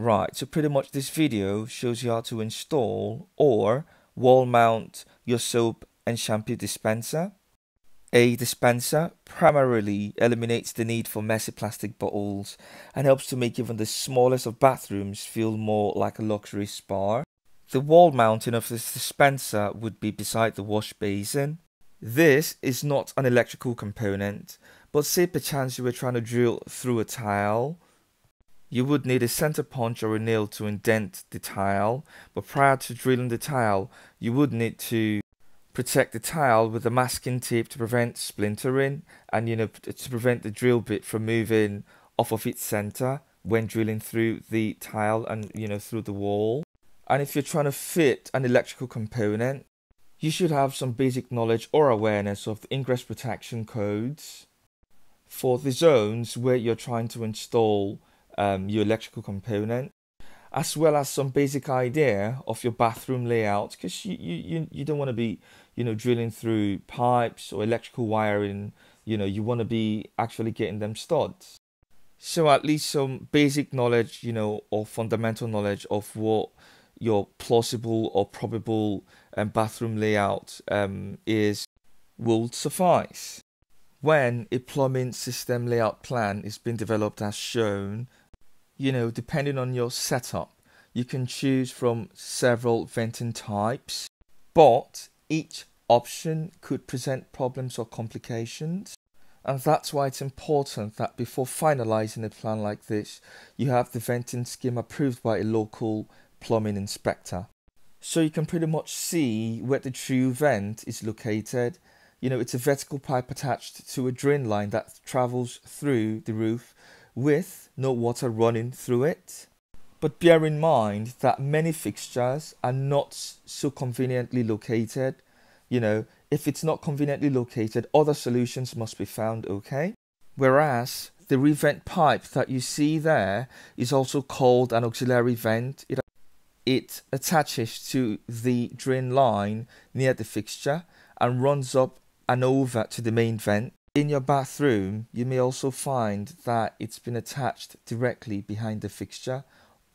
Right, so pretty much this video shows you how to install or wall mount your soap and shampoo dispenser. A dispenser primarily eliminates the need for messy plastic bottles and helps to make even the smallest of bathrooms feel more like a luxury spa. The wall mounting of this dispenser would be beside the wash basin. This is not an electrical component, but say perchance you were trying to drill through a tile. You would need a center punch or a nail to indent the tile, but prior to drilling the tile, you would need to protect the tile with a masking tape to prevent splintering and you know to prevent the drill bit from moving off of its center when drilling through the tile and you know through the wall. And if you're trying to fit an electrical component, you should have some basic knowledge or awareness of the ingress protection codes for the zones where you're trying to install um, your electrical component, as well as some basic idea of your bathroom layout, because you, you, you don't want to be, you know, drilling through pipes or electrical wiring. You know, you want to be actually getting them studs. So at least some basic knowledge, you know, or fundamental knowledge of what your plausible or probable um, bathroom layout um, is will suffice. When a plumbing system layout plan is being developed as shown, you know, depending on your setup, you can choose from several venting types, but each option could present problems or complications. And that's why it's important that before finalizing a plan like this, you have the venting scheme approved by a local plumbing inspector. So you can pretty much see where the true vent is located. You know, it's a vertical pipe attached to a drain line that travels through the roof with no water running through it. But bear in mind that many fixtures are not so conveniently located. You know, if it's not conveniently located, other solutions must be found, okay? Whereas the revent pipe that you see there is also called an auxiliary vent. It it attaches to the drain line near the fixture and runs up and over to the main vent. In your bathroom, you may also find that it's been attached directly behind the fixture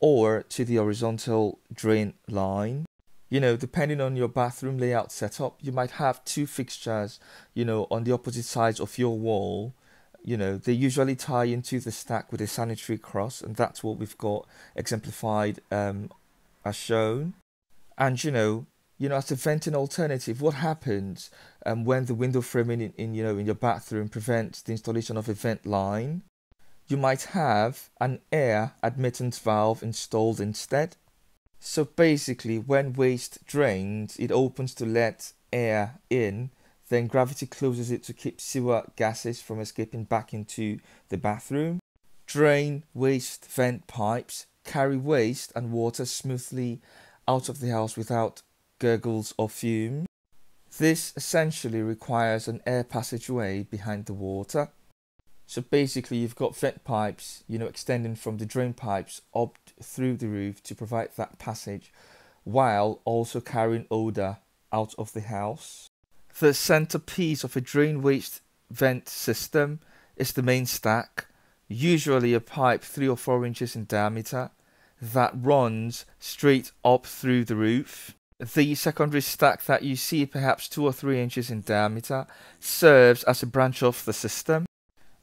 or to the horizontal drain line. You know, depending on your bathroom layout setup, you might have two fixtures, you know, on the opposite sides of your wall. You know, they usually tie into the stack with a sanitary cross, and that's what we've got exemplified um, as shown. And you know, you know, as a venting alternative, what happens um, when the window framing in, in you know in your bathroom prevents the installation of a vent line? You might have an air admittance valve installed instead. So basically, when waste drains, it opens to let air in, then gravity closes it to keep sewer gases from escaping back into the bathroom. Drain waste vent pipes carry waste and water smoothly out of the house without gurgles or fumes. This essentially requires an air passageway behind the water. So basically you've got vent pipes, you know, extending from the drain pipes up through the roof to provide that passage while also carrying odor out of the house. The centerpiece of a drain waste vent system is the main stack usually a pipe 3 or 4 inches in diameter that runs straight up through the roof. The secondary stack that you see perhaps 2 or 3 inches in diameter serves as a branch of the system.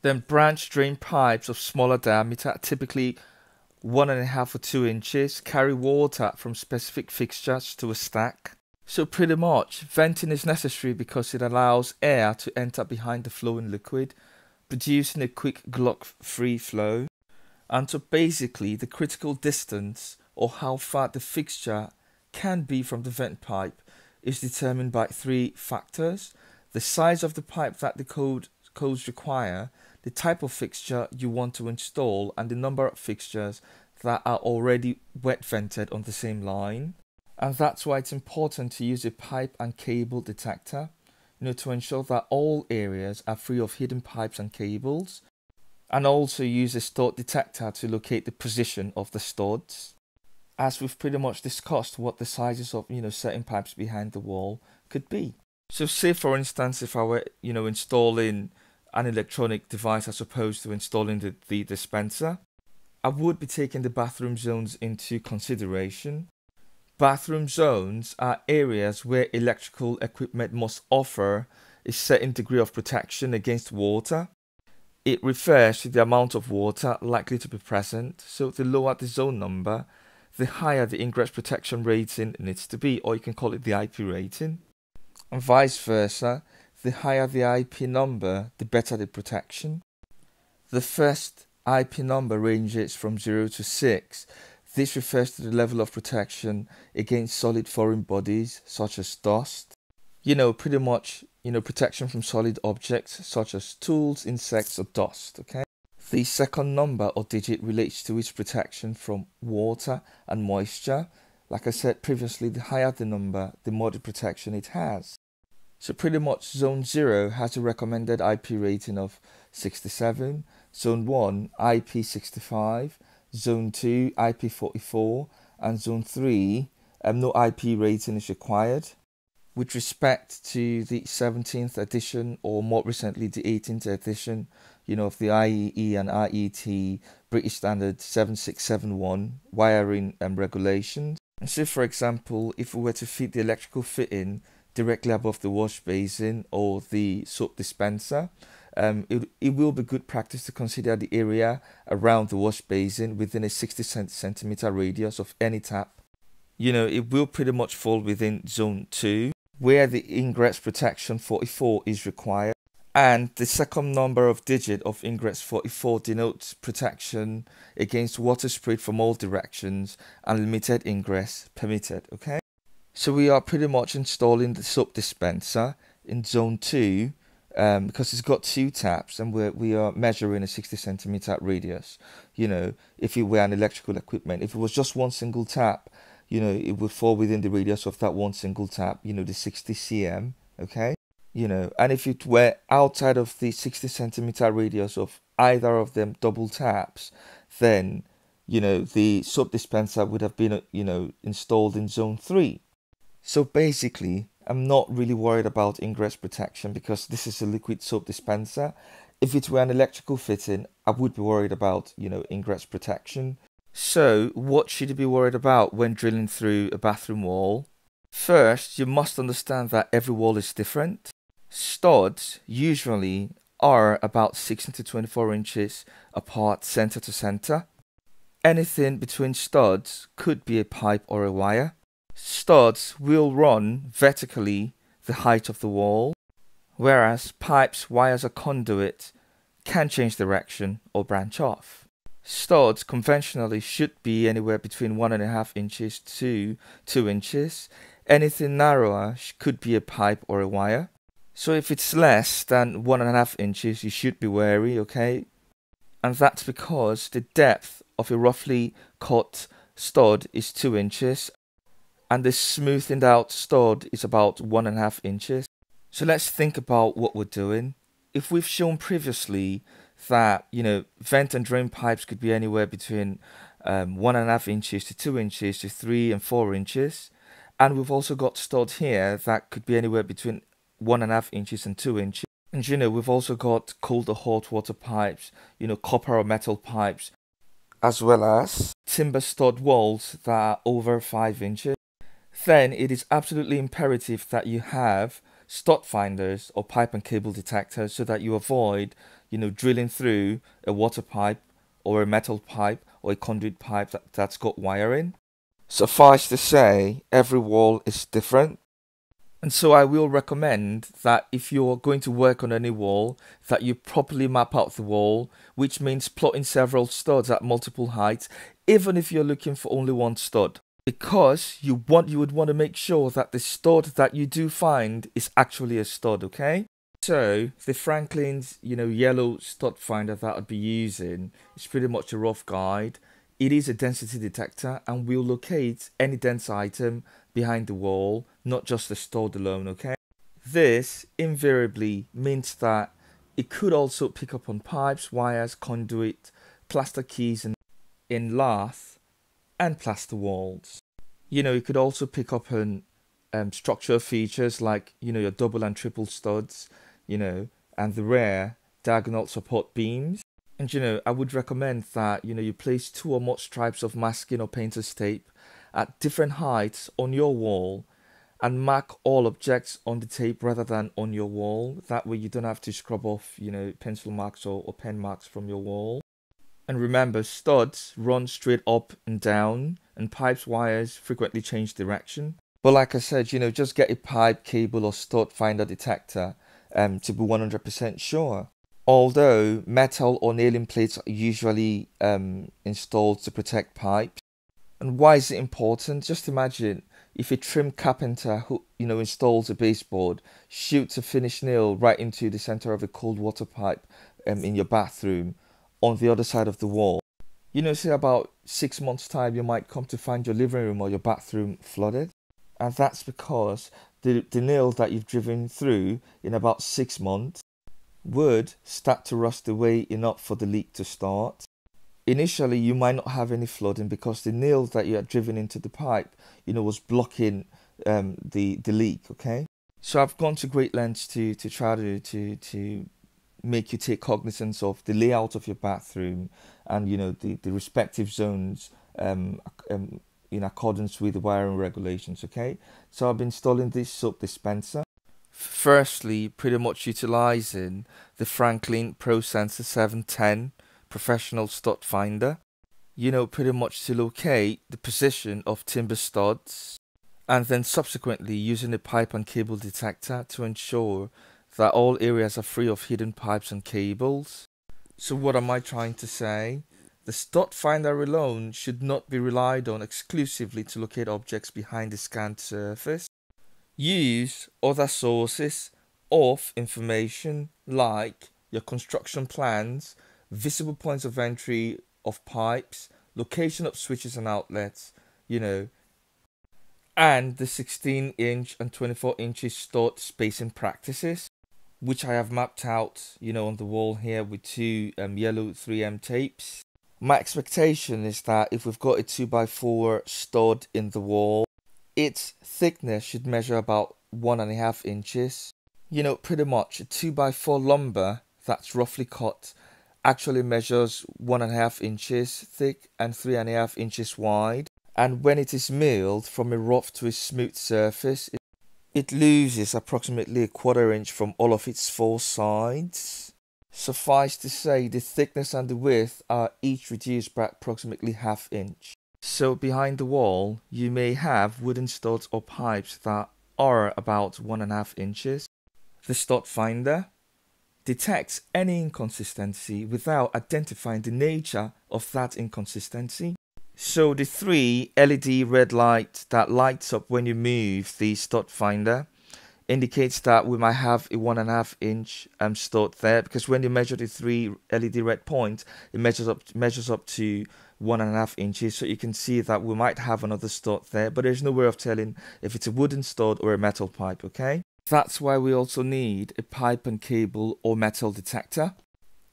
Then branch drain pipes of smaller diameter, typically 1.5 or 2 inches, carry water from specific fixtures to a stack. So pretty much, venting is necessary because it allows air to enter behind the flowing liquid producing a quick Glock free flow. And so basically the critical distance or how far the fixture can be from the vent pipe is determined by three factors. The size of the pipe that the code codes require, the type of fixture you want to install, and the number of fixtures that are already wet vented on the same line. And that's why it's important to use a pipe and cable detector you know, to ensure that all areas are free of hidden pipes and cables, and also use a stud detector to locate the position of the studs. As we've pretty much discussed what the sizes of, you know, certain pipes behind the wall could be. So say for instance if I were, you know, installing an electronic device as opposed to installing the, the dispenser, I would be taking the bathroom zones into consideration. Bathroom zones are areas where electrical equipment must offer a certain degree of protection against water. It refers to the amount of water likely to be present, so the lower the zone number, the higher the ingress protection rating needs to be, or you can call it the IP rating. And vice versa, the higher the IP number, the better the protection. The first IP number ranges from 0 to 6. This refers to the level of protection against solid foreign bodies such as dust. You know, pretty much, you know, protection from solid objects such as tools, insects, or dust, okay? The second number or digit relates to its protection from water and moisture. Like I said previously, the higher the number, the more the protection it has. So pretty much zone 0 has a recommended IP rating of 67, zone 1 IP65, zone 2 IP44 and zone 3 um, no IP rating is required. With respect to the 17th edition or more recently the 18th edition, you know, of the IEE and IET British Standard 7671 wiring and regulations. And so, for example, if we were to fit the electrical fitting directly above the wash basin or the soap dispenser. Um, it, it will be good practice to consider the area around the wash basin within a 60 centimeter radius of any tap. You know, it will pretty much fall within zone 2, where the ingress protection 44 is required. And the second number of digit of ingress 44 denotes protection against water sprayed from all directions and limited ingress permitted, okay? So we are pretty much installing the soap dispenser in zone 2 um, because it's got two taps and we're, we are measuring a 60 centimeter radius. You know, if it were an electrical equipment, if it was just one single tap, you know, it would fall within the radius of that one single tap, you know, the 60 cm, okay? You know, and if it were outside of the 60 centimeter radius of either of them double taps, then, you know, the soap dispenser would have been, uh, you know, installed in zone 3 so basically, I'm not really worried about ingress protection because this is a liquid soap dispenser. If it were an electrical fitting, I would be worried about, you know, ingress protection. So, what should you be worried about when drilling through a bathroom wall? First, you must understand that every wall is different. Studs usually are about 16 to 24 inches apart center to center. Anything between studs could be a pipe or a wire. Studs will run vertically the height of the wall, whereas pipes, wires, or conduit can change direction or branch off. Studs conventionally should be anywhere between 1.5 inches to 2 inches. Anything narrower could be a pipe or a wire. So if it's less than 1.5 inches, you should be wary, okay? And that's because the depth of a roughly cut stud is 2 inches and the smoothed out stud is about one and a half inches. So let's think about what we're doing. If we've shown previously that, you know, vent and drain pipes could be anywhere between um, one and a half inches to two inches to three and four inches. And we've also got stud here that could be anywhere between one and a half inches and two inches. And you know, we've also got cold or hot water pipes, you know, copper or metal pipes, as well as timber stud walls that are over five inches then it is absolutely imperative that you have stud finders or pipe and cable detectors so that you avoid, you know, drilling through a water pipe or a metal pipe or a conduit pipe that, that's got wiring. Suffice to say, every wall is different. And so I will recommend that if you're going to work on any wall, that you properly map out the wall, which means plotting several studs at multiple heights, even if you're looking for only one stud. Because you want you would want to make sure that the stud that you do find is actually a stud okay? So the franklin's you know yellow stud finder that i'd be using is pretty much a rough guide. It is a density detector and will locate any dense item behind the wall not just the stud alone okay this invariably means that it could also pick up on pipes wires conduit plaster keys and in lath and plaster walls. You know, it could also pick up on um, structural features like, you know, your double and triple studs, you know, and the rare diagonal support beams. And you know, I would recommend that you know you place two or more stripes of masking or painter's tape at different heights on your wall and mark all objects on the tape rather than on your wall. That way you don't have to scrub off, you know, pencil marks or, or pen marks from your wall. And remember, studs run straight up and down, and pipes wires frequently change direction. But like I said, you know, just get a pipe, cable, or stud finder detector um, to be 100% sure. Although metal or nailing plates are usually um, installed to protect pipes. And why is it important? Just imagine if a trim carpenter who you know installs a baseboard shoots a finished nail right into the center of a cold water pipe um, in your bathroom on the other side of the wall. You know, say about six months' time, you might come to find your living room or your bathroom flooded. And that's because the, the nail that you've driven through in about six months would start to rust away enough for the leak to start. Initially, you might not have any flooding because the nail that you had driven into the pipe, you know, was blocking um, the the leak. Okay, so I've gone to great lengths to to try to to to make you take cognizance of the layout of your bathroom and you know the, the respective zones um, um, in accordance with the wiring regulations okay so i've been installing this soap dispenser firstly pretty much utilizing the franklin pro sensor 710 professional stud finder you know pretty much to locate the position of timber studs and then subsequently using a pipe and cable detector to ensure that all areas are free of hidden pipes and cables. So what am I trying to say? The stud finder alone should not be relied on exclusively to locate objects behind the scanned surface. Use other sources of information like your construction plans, visible points of entry of pipes, location of switches and outlets, you know, and the 16 inch and 24 inches stud spacing practices which I have mapped out, you know, on the wall here with two um, yellow 3M tapes. My expectation is that if we've got a 2x4 stud in the wall, its thickness should measure about one and a half inches. You know, pretty much a 2x4 lumber that's roughly cut actually measures one and a half inches thick and three and a half inches wide. And when it is milled from a rough to a smooth surface, it loses approximately a quarter inch from all of its four sides. Suffice to say, the thickness and the width are each reduced by approximately half inch. So behind the wall, you may have wooden studs or pipes that are about one and a half inches. The stud finder detects any inconsistency without identifying the nature of that inconsistency. So the three LED red light that lights up when you move the stud finder indicates that we might have a one and a half inch um, stud there because when you measure the three LED red points, it measures up measures up to one and a half inches. So you can see that we might have another stud there, but there's no way of telling if it's a wooden stud or a metal pipe. Okay, that's why we also need a pipe and cable or metal detector,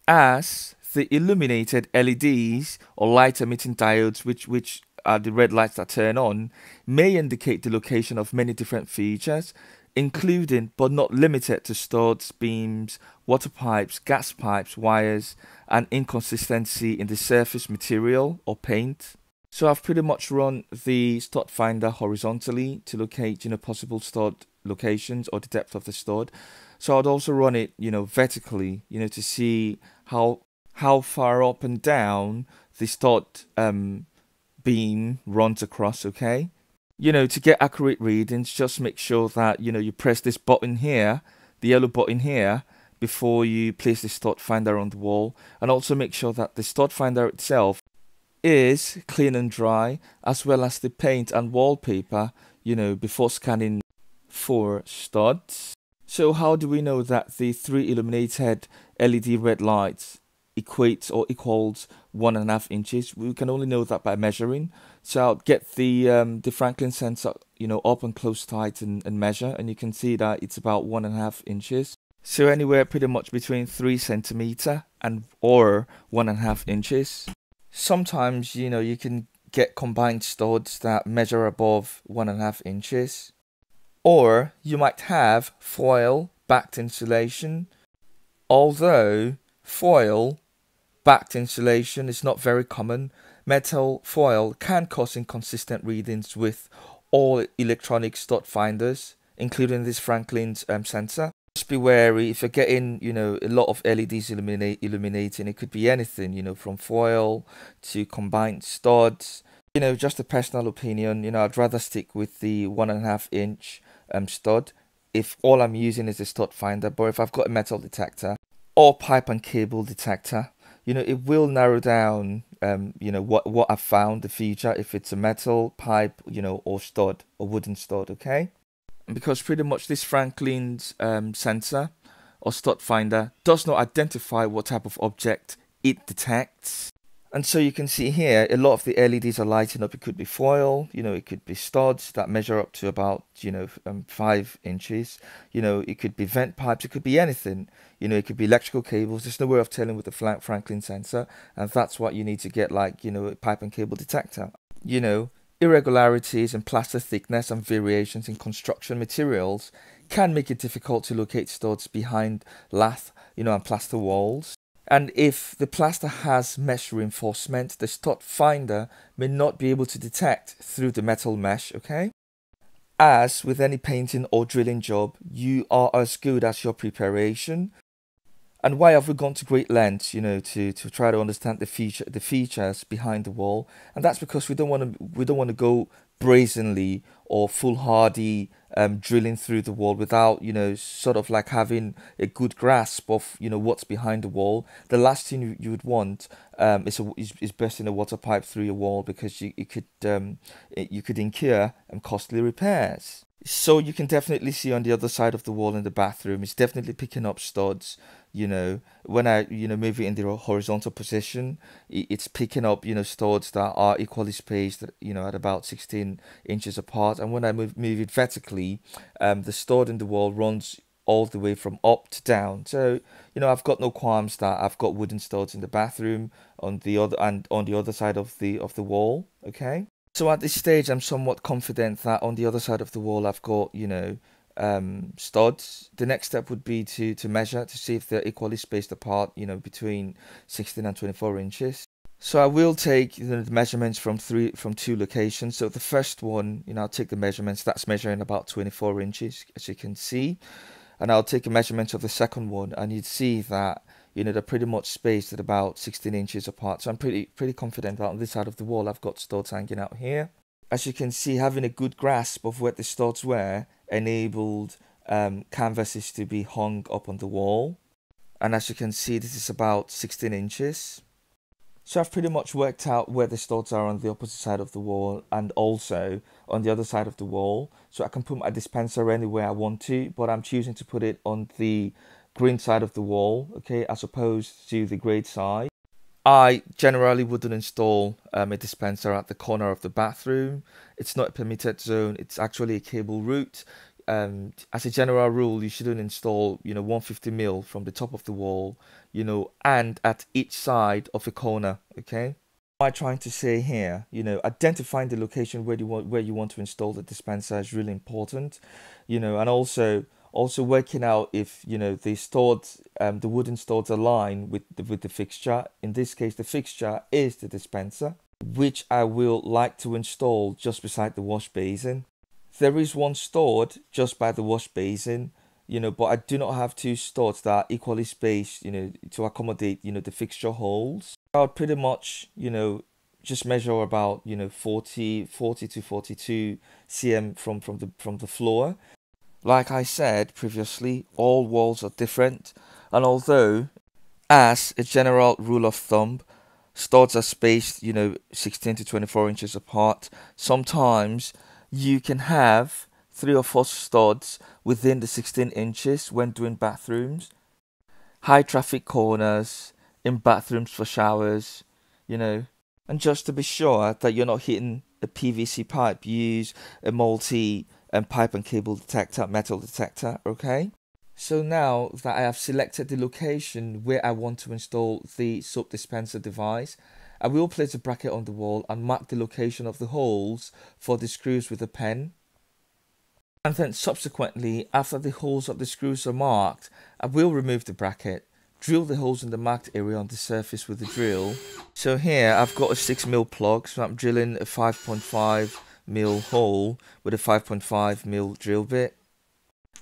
as the illuminated LEDs or light emitting diodes, which which are the red lights that turn on, may indicate the location of many different features, including but not limited to studs, beams, water pipes, gas pipes, wires, and inconsistency in the surface material or paint. So I've pretty much run the stud finder horizontally to locate you know possible stud locations or the depth of the stud. So I'd also run it you know vertically you know to see how how far up and down this stud um, beam runs across, okay? You know, to get accurate readings, just make sure that, you know, you press this button here, the yellow button here, before you place the stud finder on the wall. And also make sure that the stud finder itself is clean and dry, as well as the paint and wallpaper, you know, before scanning for studs. So how do we know that the three illuminated LED red lights equates or equals one and a half inches. We can only know that by measuring. So I'll get the um, the Franklin sensor, you know, up and close tight and, and measure, and you can see that it's about one and a half inches. So anywhere pretty much between three centimeter and or one and a half inches. Sometimes you know you can get combined studs that measure above one and a half inches, or you might have foil backed insulation. Although foil backed insulation is not very common. Metal foil can cause inconsistent readings with all electronic stud finders, including this Franklin's um, sensor. Just be wary if you're getting, you know, a lot of LEDs illuminate, illuminating. It could be anything, you know, from foil to combined studs. You know, just a personal opinion. You know, I'd rather stick with the one and a half inch um, stud if all I'm using is a stud finder. But if I've got a metal detector or pipe and cable detector, you know, it will narrow down, um, you know, what, what I've found, the feature, if it's a metal pipe, you know, or stud, or wooden stud, okay? Because pretty much this Franklin's um, sensor or stud finder does not identify what type of object it detects. And so you can see here, a lot of the LEDs are lighting up. It could be foil, you know, it could be studs that measure up to about, you know, um, five inches. You know, it could be vent pipes, it could be anything. You know, it could be electrical cables. There's no way of telling with the Franklin sensor. And that's what you need to get, like, you know, a pipe and cable detector. You know, irregularities in plaster thickness and variations in construction materials can make it difficult to locate studs behind lath, you know, and plaster walls. And if the plaster has mesh reinforcement, the stud finder may not be able to detect through the metal mesh, okay? As with any painting or drilling job, you are as good as your preparation. And why have we gone to great lengths, you know, to, to try to understand the feature the features behind the wall? And that's because we don't want to we don't want to go brazenly or foolhardy um, drilling through the wall without you know sort of like having a good grasp of you know what's behind the wall. The last thing you, you would want um, is, a, is, is bursting a water pipe through your wall because you, you could um, you could incur um, costly repairs. So you can definitely see on the other side of the wall in the bathroom it's definitely picking up studs you know when i you know move it in the horizontal position it's picking up you know studs that are equally spaced you know at about 16 inches apart. And when i move, move it vertically um the stud in the wall runs all the way from up to down. So you know i've got no qualms that i've got wooden studs in the bathroom on the other and on the other side of the of the wall okay? So at this stage i'm somewhat confident that on the other side of the wall i've got you know um, studs. The next step would be to, to measure to see if they're equally spaced apart, you know, between 16 and 24 inches. So I will take you know, the measurements from three from two locations. So the first one, you know, I'll take the measurements. That's measuring about 24 inches, as you can see, and I'll take a measurement of the second one, and you'd see that you know they're pretty much spaced at about 16 inches apart. So I'm pretty pretty confident that on this side of the wall I've got studs hanging out here. As you can see, having a good grasp of where the studs were enabled um, canvases to be hung up on the wall. And as you can see, this is about 16 inches. So I've pretty much worked out where the studs are on the opposite side of the wall and also on the other side of the wall. So I can put my dispenser anywhere I want to, but I'm choosing to put it on the green side of the wall, okay, as opposed to the grey side. I generally wouldn't install um, a dispenser at the corner of the bathroom. It's not a permitted zone. It's actually a cable route. Um, as a general rule, you shouldn't install, you know, 150 mil from the top of the wall, you know, and at each side of a corner. Okay. What am trying to say here? You know, identifying the location where you want where you want to install the dispenser is really important. You know, and also also working out if you know the stud um, the wooden studs align with the, with the fixture. In this case the fixture is the dispenser which I will like to install just beside the wash basin. There is one stud just by the wash basin you know but I do not have two studs that are equally spaced you know to accommodate you know the fixture holes. I would pretty much you know just measure about you know 40 40 to 42 cm from from the from the floor like I said previously, all walls are different, and although, as a general rule of thumb, studs are spaced, you know, 16 to 24 inches apart, sometimes you can have three or four studs within the 16 inches when doing bathrooms, high traffic corners, in bathrooms for showers, you know. And just to be sure that you're not hitting a PVC pipe, use a multi and pipe and cable detector, metal detector, okay? So now that I have selected the location where I want to install the soap dispenser device, I will place a bracket on the wall and mark the location of the holes for the screws with a pen. And then subsequently, after the holes of the screws are marked, I will remove the bracket drill the holes in the marked area on the surface with the drill. So here I've got a 6mm plug, so I'm drilling a 5.5mm hole with a 5.5mm drill bit.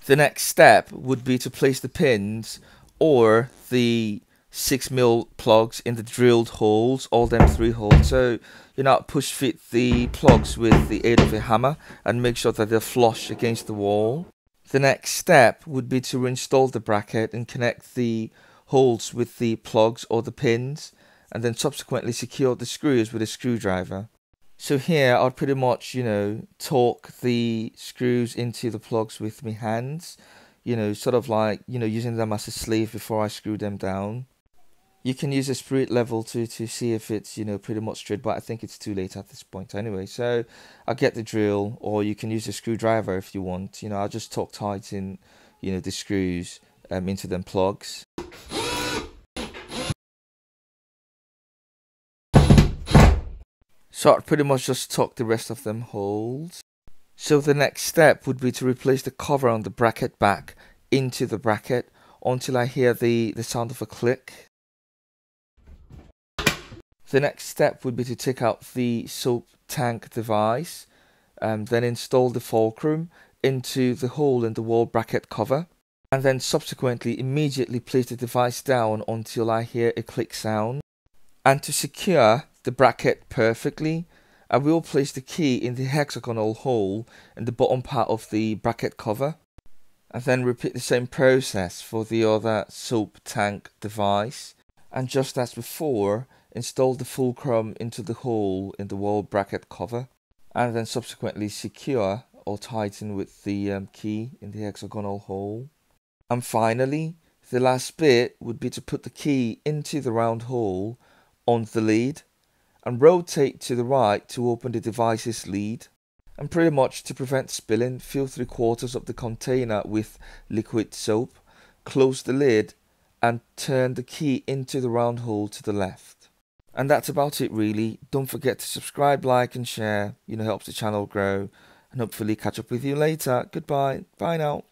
The next step would be to place the pins or the 6mm plugs in the drilled holes, all them three holes. So you know, push fit the plugs with the aid of a hammer and make sure that they're flush against the wall. The next step would be to install the bracket and connect the holes with the plugs or the pins and then subsequently secure the screws with a screwdriver. So here I'd pretty much, you know, torque the screws into the plugs with my hands, you know, sort of like, you know, using them as a sleeve before I screw them down. You can use a spirit level to, to see if it's, you know, pretty much straight, but I think it's too late at this point anyway. So I'll get the drill or you can use a screwdriver if you want. You know, I'll just torque tighten, you know, the screws um, into them plugs. So I'd pretty much just tuck the rest of them holes. So the next step would be to replace the cover on the bracket back into the bracket until I hear the, the sound of a click. The next step would be to take out the soap tank device, and um, then install the fulcrum into the hole in the wall bracket cover, and then subsequently immediately place the device down until I hear a click sound. And to secure the bracket perfectly, I will place the key in the hexagonal hole in the bottom part of the bracket cover and then repeat the same process for the other soap tank device. And just as before install the fulcrum into the hole in the wall bracket cover and then subsequently secure or tighten with the um, key in the hexagonal hole. And finally the last bit would be to put the key into the round hole on the lead and rotate to the right to open the device's lead. And pretty much to prevent spilling, fill three quarters of the container with liquid soap, close the lid and turn the key into the round hole to the left. And that's about it really. Don't forget to subscribe, like and share. You know, helps the channel grow. And hopefully catch up with you later. Goodbye. Bye now.